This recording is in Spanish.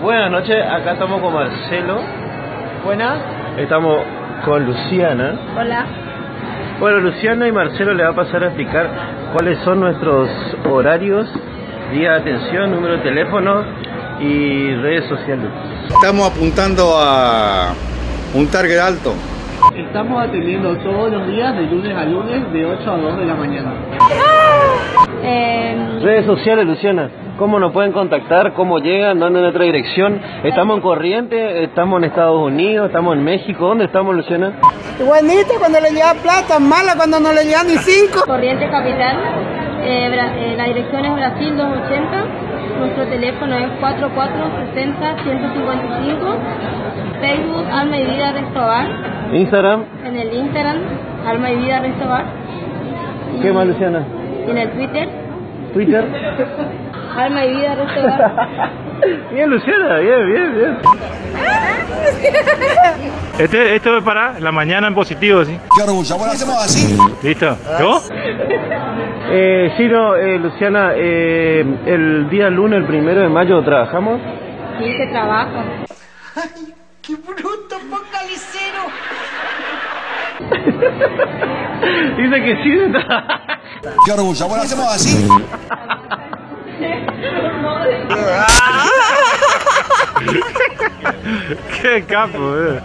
Buenas noches, acá estamos con Marcelo. Buenas. Estamos con Luciana. Hola. Bueno, Luciana y Marcelo le va a pasar a explicar cuáles son nuestros horarios, día de atención, número de teléfono y redes sociales. Estamos apuntando a un target alto. Estamos atendiendo todos los días de lunes a lunes de 8 a 2 de la mañana. Eh, Redes sociales, Luciana. ¿Cómo nos pueden contactar? ¿Cómo llegan? ¿Dónde es nuestra dirección? Estamos en Corriente, estamos en Estados Unidos, estamos en México. ¿Dónde estamos, Luciana? Buenita cuando le lleva plata, mala cuando no le lleva ni cinco. Corriente Capital. Eh, Bra- eh, la dirección es Brasil 280. Nuestro teléfono es 4460-155. Facebook Alma y Vida Restobar. Instagram. En el Instagram Alma y Vida Restobar. ¿Qué más, Luciana? En el Twitter Twitter. Alma y Vida Restobar. Bien, Luciana, bien, bien, bien. Este, esto es para la mañana en positivo, ¿sí? Qué orgullo. Bueno, hacemos así. ¿Listo? ¿Yo? Eh, sí, no, eh, Luciana, eh, el día lunes, el primero de mayo, ¿trabajamos? Sí, se trabaja. ¡Qué bruto, focalicero! Dice que sí, de tra- Qué orgullo. Bueno, hacemos así. ¡Qué capo, eh!